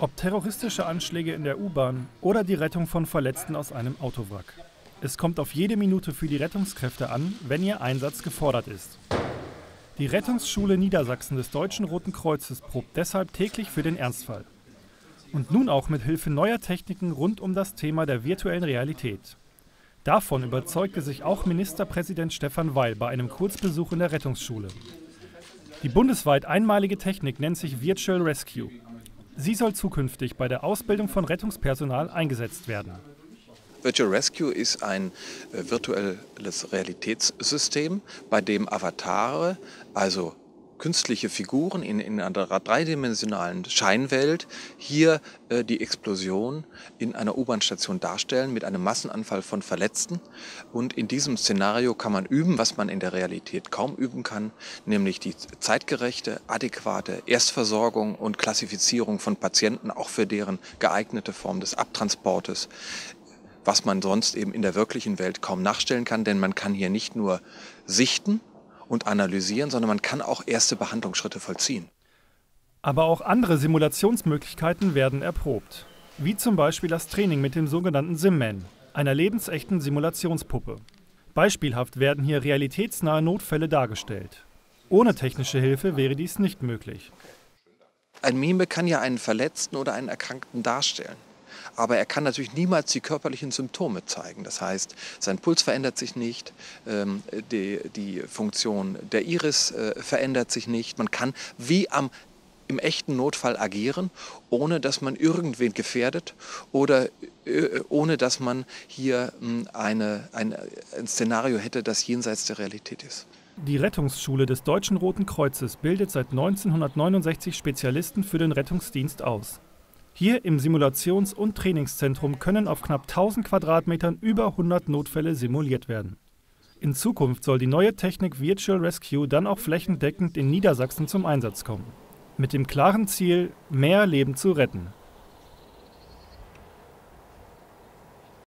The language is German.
Ob terroristische Anschläge in der U-Bahn oder die Rettung von Verletzten aus einem Autowrack. Es kommt auf jede Minute für die Rettungskräfte an, wenn ihr Einsatz gefordert ist. Die Rettungsschule Niedersachsen des Deutschen Roten Kreuzes probt deshalb täglich für den Ernstfall. Und nun auch mit Hilfe neuer Techniken rund um das Thema der virtuellen Realität. Davon überzeugte sich auch Ministerpräsident Stefan Weil bei einem Kurzbesuch in der Rettungsschule. Die bundesweit einmalige Technik nennt sich Virtual Rescue Sie soll zukünftig bei der Ausbildung von Rettungspersonal eingesetzt werden. Virtual Rescue ist ein äh, virtuelles Realitätssystem, bei dem Avatare, also künstliche Figuren in, in einer dreidimensionalen Scheinwelt hier äh, die Explosion in einer U-Bahn-Station darstellen mit einem Massenanfall von Verletzten. Und in diesem Szenario kann man üben, was man in der Realität kaum üben kann, nämlich die zeitgerechte, adäquate Erstversorgung und Klassifizierung von Patienten, auch für deren geeignete Form des Abtransportes was man sonst eben in der wirklichen Welt kaum nachstellen kann, denn man kann hier nicht nur sichten, und analysieren, sondern man kann auch erste Behandlungsschritte vollziehen. Aber auch andere Simulationsmöglichkeiten werden erprobt. Wie zum Beispiel das Training mit dem sogenannten Simman, einer lebensechten Simulationspuppe. Beispielhaft werden hier realitätsnahe Notfälle dargestellt. Ohne technische Hilfe wäre dies nicht möglich. Ein Mime kann ja einen Verletzten oder einen Erkrankten darstellen aber er kann natürlich niemals die körperlichen Symptome zeigen. Das heißt, sein Puls verändert sich nicht, ähm, die, die, Funktion der Iris äh, verändert sich nicht. Man kann wie am im echten Notfall agieren, ohne dass man irgendwen gefährdet oder äh, ohne dass man hier hm, eine, ein, ein Szenario hätte, das jenseits der Realität ist. Die Rettungsschule des Deutschen Roten Kreuzes bildet seit 1969 Spezialisten für den Rettungsdienst aus. Hier im Simulations- und Trainingszentrum können auf knapp 1000 Quadratmetern über 100 Notfälle simuliert werden. In Zukunft soll die neue Technik Virtual Rescue dann auch flächendeckend in Niedersachsen zum Einsatz kommen. Mit dem klaren Ziel, mehr Leben zu retten.